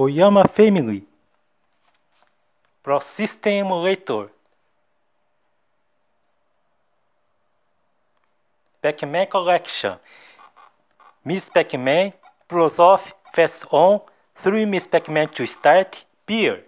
Oyama Family. Pro System Emulator Pac-Man Collection. Miss Pac-Man Plus Off Fast On 3 Miss Pac-Man to Start Beer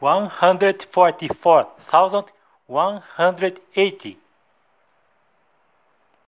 144,180